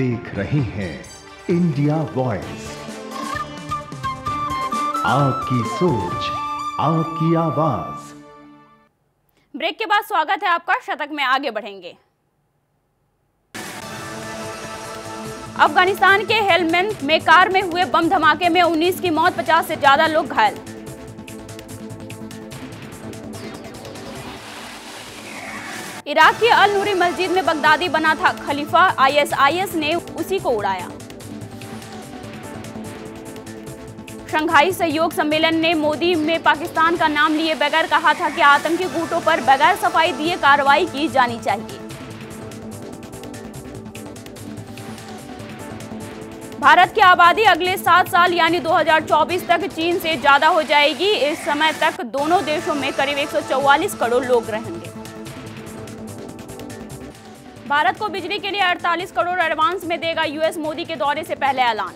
देख रहे हैं इंडिया वॉइस आपकी सोच, आपकी आवाज़। ब्रेक के बाद स्वागत है आपका, शतक में आगे बढ़ेंगे। अफ़गानिस्तान के हेलमेंट में कार में हुए बम धमाके में 19 की मौत 50 से ज़्यादा लोग घायल। इराक की अल नूरी मस्जिद में बगदादी बना था खलीफा। आईएसआईएस ने उसी को उड़ाया। शंघाई सहयोग सम्मेलन ने मोदी में पाकिस्तान का नाम लिए बगैर कहा था कि आतंकी गुटों पर बगैर सफ़ाई दिए कार्रवाई की जानी चाहिए। भारत की आबादी अगले सात साल यानी 2024 तक चीन से ज़्यादा हो जाएगी। इस समय तक दोनों देशों में करीब 144 करोड़ लोग रहेंगे। भारत को बिजली के लिए 48 करोड़ एडवांस में देगा यूएस मोदी के दौरे से पहले ऐलान।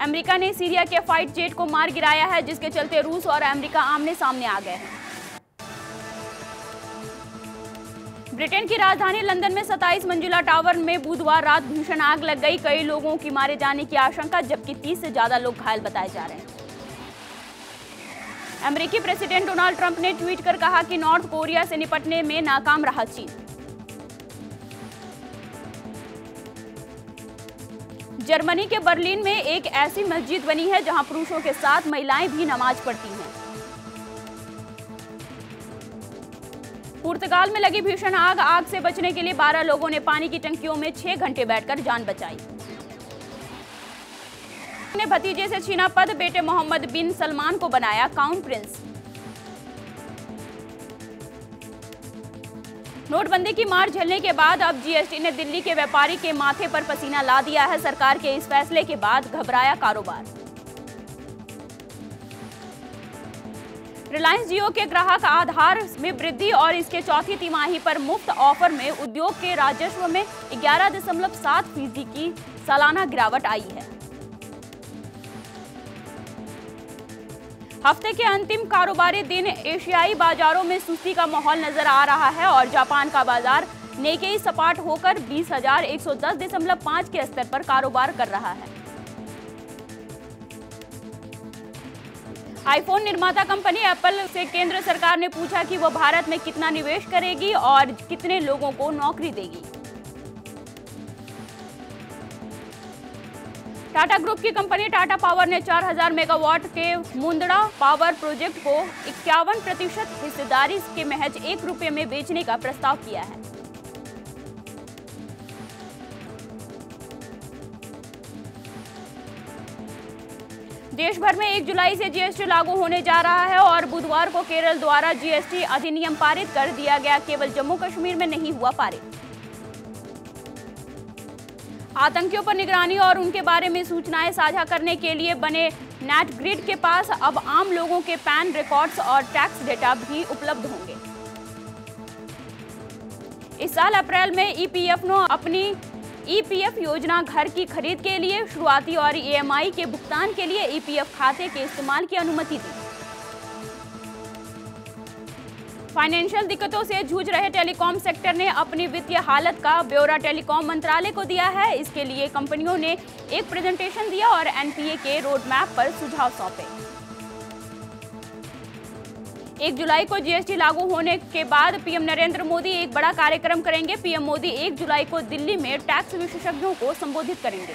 अमेरिका ने सीरिया के फाइट जेट को मार गिराया है, जिसके चलते रूस और अमेरिका आमने सामने आ गए हैं। ब्रिटेन की राजधानी लंदन में 27 मंजिला टावर में बुधवार रात भीषण आग लग गई। कई लोगों की मारे जाने की आशंका, जबकि 30 से ज़्यादा लोग घायल बताए जा रहे हैं। अमेरिकी प्रेसिडेंट डोनाल्ड ट्रंप ने ट्वीट कर कहा कि नॉर्थ कोरिया से निपटने में नाकाम रहा चीन। जर्मनी के बर्लिन में एक ऐसी मस्जिद बनी है जहाँ पुरुषों के साथ महिलाएँ भी नमाज़ पढ़ती हैं। पुर्तगाल में लगी भीषण आग आग से बचने के लिए 12 लोगों ने पानी की टंकियों में 6 घंटे बैठकर जान बचाई। ने भतीजे से छीना पद, बेटे मोहम्मद बिन सलमान को बनाया काउन प्रिंस नोटबंदी की मार झेलने के बाद अब जीएसटी ने दिल्ली के व्यापारी के माथे पर पसीना ला दिया है। सरकार के इस फैसले के बाद घबराया कारोबार। रिलायंस जियो के ग्राहक आधार में वृद्धि और इसके चौथी तिमाही पर मुफ़्त ऑफ़र में उद्योग के राजस्व में 11.7 फ़ीसदी की सालाना गिरावट आई है। हफ़्ते के अंतिम कारोबारी दिन एशियाई बाजारों में सुस्ती का माहौल नज़र आ रहा है और जापान का बाज़ार नेकेई सपाट होकर 20,110.5 के स्तर पर कारोबार कर रहा है। आईफोन निर्माता कंपनी एप्पल से केंद्र सरकार ने पूछा कि वो भारत में कितना निवेश करेगी और कितने लोगों को नौकरी देगी। टाटा ग्रुप की कंपनी टाटा पावर ने 4000 मेगावाट के मुंदड़ा पावर प्रोजेक्ट को इक्यावन प्रतिशत हिस्सेदारी के महज एक रुपये में बेचने का प्रस्ताव किया है। देश भर में 1 जुलाई से जीएसटी लागू होने जा रहा है और बुधवार को केरल द्वारा जीएसटी अधिनियम पारित कर दिया गया। केवल जम्मू कश्मीर में नहीं हुआ पारित। आतंकियों पर निगरानी और उनके बारे में सूचनाएँ साझा करने के लिए बने नेट ग्रिड के पास अब आम लोगों के पैन रिकॉर्ड्स और टैक्स डेटा भी उपलब्ध होंगे। इस साल अप्रैल में ईपीएफ ने अपनी ईपीएफ योजना घर की खरीद के लिए शुरुआती और ईएमआई के भुगतान के लिए ईपीएफ खाते के इस्तेमाल की अनुमति दी। फाइनेंशियल दिक्कतों से जूझ रहे टेलीकॉम सेक्टर ने अपनी वित्तीय हालत का ब्यौरा टेलीकॉम मंत्रालय को दिया है। इसके लिए कंपनियों ने एक प्रेजेंटेशन दिया और एनपीए के रोड मैप पर सुझाव सौंपे। एक जुलाई को जीएसटी लागू होने के बाद पीएम नरेंद्र मोदी एक बड़ा कार्यक्रम करेंगे। पीएम मोदी एक जुलाई को दिल्ली में टैक्स विशेषज्ञों को संबोधित करेंगे।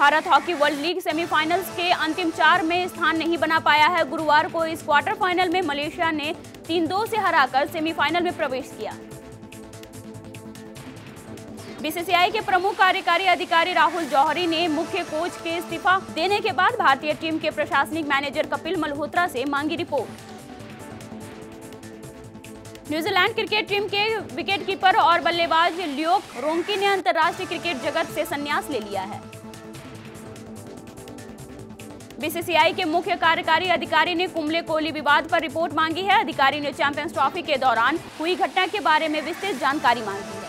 Bharat hockey world league semifinals के अंतिम चार में स्थान नहीं बना पाया है। गुरुवार को इस क्वार्टर फाइनल में मलेशिया ने तीन दो से हराकर सेमीफाइनल में प्रवेश किया। बीसीसीआई के प्रमुख कार्यकारी अधिकारी राहुल जौहरी ने मुख्य कोच के इस्तीफा देने के बाद भारतीय टीम के प्रशासनिक मैनेजर कपिल मल्होत्रा से मांगी report. New Zealand cricket team के विकेटकीपर और बल्लेबाज लियोक रोंकी ने अंतर्राष्ट्रीय क्रिकेट जगत से संन्यास ले लिया है। बीसीसीआई के मुख्य कार्यकारी अधिकारी ने कुंबले कोहली विवाद पर रिपोर्ट मांगी है। अधिकारी ने चैंपियंस ट्रॉफी के दौरान हुई घटना के बारे में विस्तृत जानकारी मांगी है।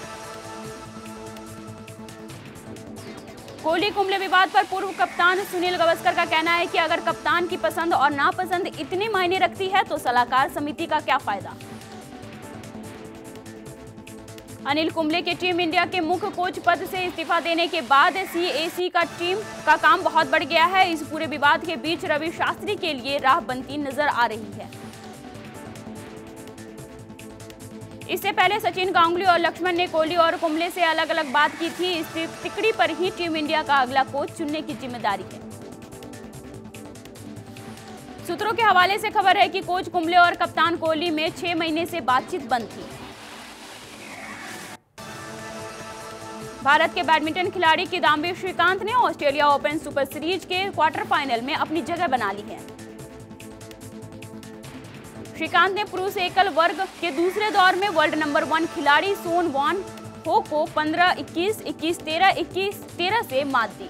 कोहली कुंबले विवाद पर पूर्व कप्तान सुनील गवस्कर का कहना है कि अगर कप्तान की पसंद और नापसंद इतनी मायने रखती है तो सलाहकार समिति का क्या फ़ायदा? अनिल कुंबले के टीम इंडिया के मुख्य कोच पद से इस्तीफा देने के बाद सीएसी का टीम का काम बहुत बढ़ गया है। इस पूरे विवाद के बीच रवि शास्त्री के लिए राह बनती नज़र आ रही है। इससे पहले सचिन गांगुली और लक्ष्मण ने कोहली और कुंबले से अलग अलग बात की थी। इस टिकड़ी पर ही टीम इंडिया का अगला कोच चुनने की ज़िम्मेदारी है। सूत्रों के हवाले से खबर है कि कोच कुंबले और कप्तान कोहली में छह महीने से बातचीत बंद थी। भारत के बैडमिंटन खिलाड़ी किदाम्बी श्रीकांत ने ऑस्ट्रेलिया ओपन सुपर सीरीज़ के क्वार्टर फाइनल में अपनी जगह बना ली है। श्रीकांत ने पुरुष एकल वर्ग के दूसरे दौर में वर्ल्ड नंबर वन खिलाड़ी सोन वॉन हो को 15, 21, 21, 13, 21, 13 से मात दी।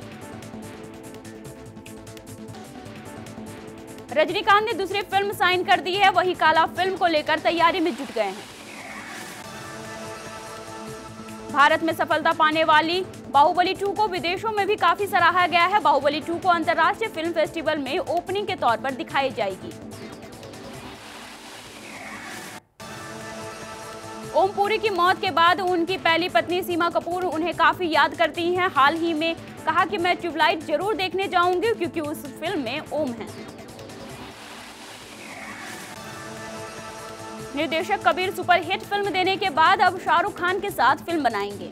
रजनीकांत ने दूसरी फ़िल्म साइन कर दी है वही काला फ़िल्म को लेकर तैयारी में जुट गए हैं। भारत में सफलता पाने वाली बाहुबली 2 को विदेशों में भी काफ़ी सराहा गया है। बाहुबली 2 को अंतर्राष्ट्रीय फ़िल्म फेस्टिवल में ओपनिंग के तौर पर दिखाई जाएगी। ओम पुरी की मौत के बाद उनकी पहली पत्नी सीमा कपूर उन्हें काफ़ी याद करती हैं। हाल ही में कहा कि मैं ट्यूबलाइट ज़रूर देखने जाऊँगी क्योंकि उस फ़िल्म में ओम है। निर्देशक कबीर सुपरहिट फ़िल्म देने के बाद अब शाहरुख खान के साथ फ़िल्म बनाएँगे।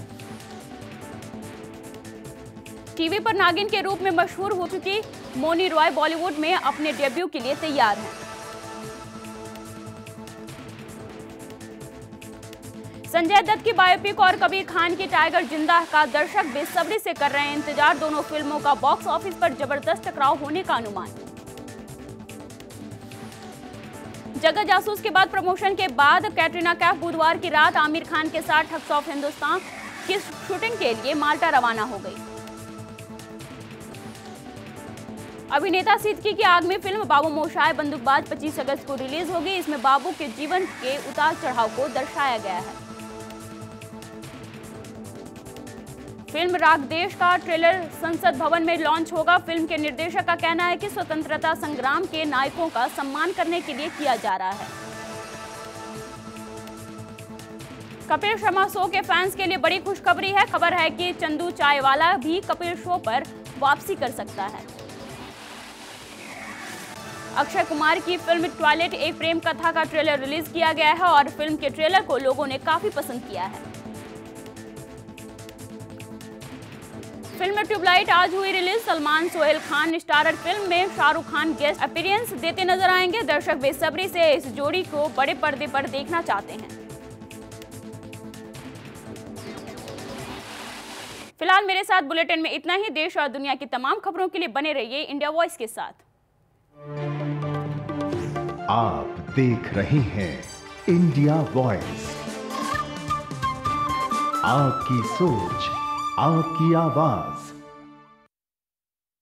टीवी पर नागिन के रूप में मशहूर हो चुकी मोनी रॉय बॉलीवुड में अपने डेब्यू के लिए तैयार हैं। संजय दत्त की बायोपिक और कबीर खान की टाइगर ज़िंदा का दर्शक बेसब्री से कर रहे हैं इंतज़ार। दोनों फ़िल्मों का बॉक्स ऑफ़िस पर ज़बरदस्त टकराव होने का अनुमान। जगह जासूस के बाद प्रमोशन के बाद कैटरीना कैफ बुधवार की रात आमिर खान के साथ ठग्स ऑफ़ हिंदुस्तान की शूटिंग के लिए माल्टा रवाना हो गई। अभिनेता सिद्की की आग में फ़िल्म बाबू मोशाए बंदूकबाज 25 अगस्त को रिलीज़ होगी। इसमें बाबू के जीवन के उतार चढ़ाव को दर्शाया गया है। फ़िल्म राग देश का ट्रेलर संसद भवन में लॉन्च होगा। फ़िल्म के निर्देशक का कहना है कि स्वतंत्रता संग्राम के नायकों का सम्मान करने के लिए किया जा रहा है। कपिल शर्मा शो के फैंस के लिए बड़ी खुशखबरी है। खबर है कि चंदू चायवाला भी कपिल शो पर वापसी कर सकता है। अक्षय कुमार की फ़िल्म टॉयलेट एक प्रेम कथा का ट्रेलर रिलीज़ किया गया है और फ़िल्म के ट्रेलर को लोगों ने काफ़ी पसंद किया है। फ़िल्म ट्यूबलाइट आज हुई release. Salman, Sohail Khan, starrer film में शाहरुख खान गेस्ट अपीयरेंस देते नज़र आएँगे। दर्शक बेसब्री से इस जोड़ी को बड़े पर्दे पर देखना चाहते हैं। फ़िलहाल मेरे साथ बुलेटिन में इतना ही। देश और दुनिया की तमाम खबरों के लिए बने रहिए इंडिया वॉइस के साथ। आप देख रहे हैं इंडिया वॉइस। आपकी सोच आपकी आवाज़।